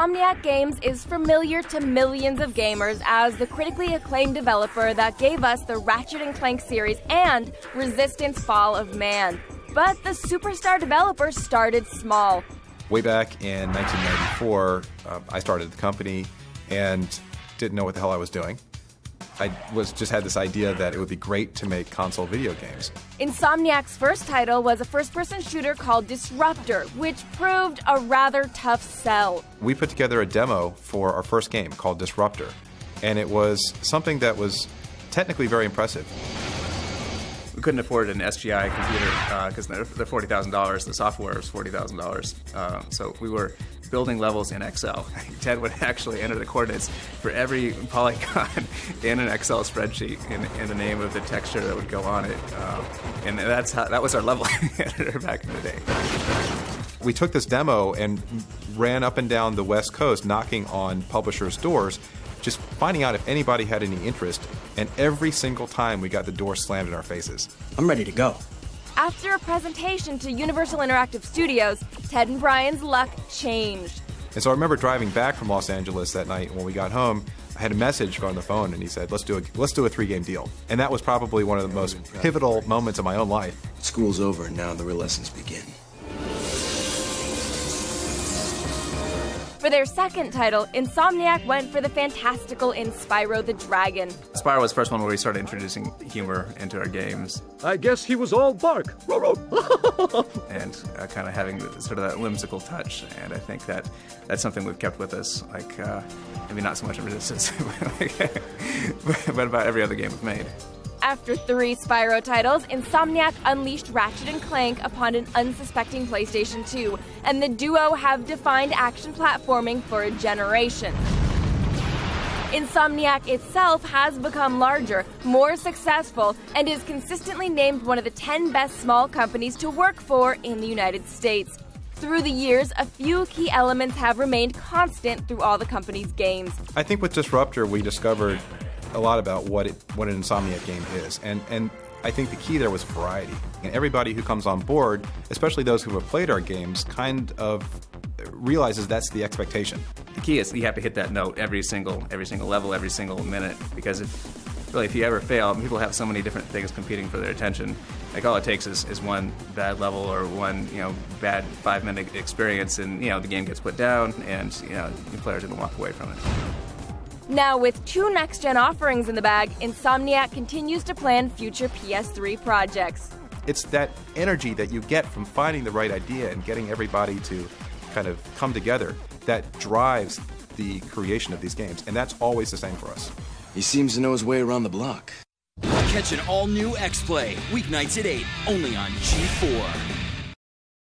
Insomniac Games is familiar to millions of gamers as the critically acclaimed developer that gave us the Ratchet and Clank series and Resistance Fall of Man. But the superstar developer started small. Way back in 1994, uh, I started the company and didn't know what the hell I was doing. I was just had this idea that it would be great to make console video games. Insomniac's first title was a first-person shooter called Disruptor, which proved a rather tough sell. We put together a demo for our first game called Disruptor, and it was something that was technically very impressive. We couldn't afford an SGI computer because uh, they're, they're forty thousand dollars. The software was forty thousand uh, dollars. So we were building levels in Excel. Ted would actually enter the coordinates for every polygon in an Excel spreadsheet in, in the name of the texture that would go on it, um, and that's how that was our level editor back in the day. We took this demo and ran up and down the West Coast, knocking on publishers' doors, just finding out if anybody had any interest. And every single time we got the door slammed in our faces. I'm ready to go. After a presentation to Universal Interactive Studios, Ted and Brian's luck changed. And so I remember driving back from Los Angeles that night when we got home. I had a message on the phone, and he said, "Let's do a let's do a three game deal." And that was probably one of the most pivotal moments of my own life. School's over, and now the real lessons begin. For their second title, Insomniac went for the fantastical in Spyro the Dragon. Spyro was the first one where we started introducing humor into our games. I guess he was all bark. and uh, kind of having sort of that whimsical touch. And I think that that's something we've kept with us. Like, uh, maybe not so much in Resistance, but about every other game we've made. After three Spyro titles, Insomniac unleashed Ratchet and Clank upon an unsuspecting PlayStation 2, and the duo have defined action platforming for a generation. Insomniac itself has become larger, more successful, and is consistently named one of the 10 best small companies to work for in the United States. Through the years, a few key elements have remained constant through all the company's games. I think with Disruptor, we discovered a lot about what it what an Insomniac game is, and and I think the key there was variety. And everybody who comes on board, especially those who have played our games, kind of realizes that's the expectation. The key is you have to hit that note every single every single level, every single minute, because if really if you ever fail, people have so many different things competing for their attention. Like all it takes is, is one bad level or one you know bad five minute experience, and you know the game gets put down, and you know the players gonna walk away from it. Now, with two next gen offerings in the bag, Insomniac continues to plan future PS3 projects. It's that energy that you get from finding the right idea and getting everybody to kind of come together that drives the creation of these games, and that's always the same for us. He seems to know his way around the block. Catch an all new X Play, weeknights at 8, only on G4.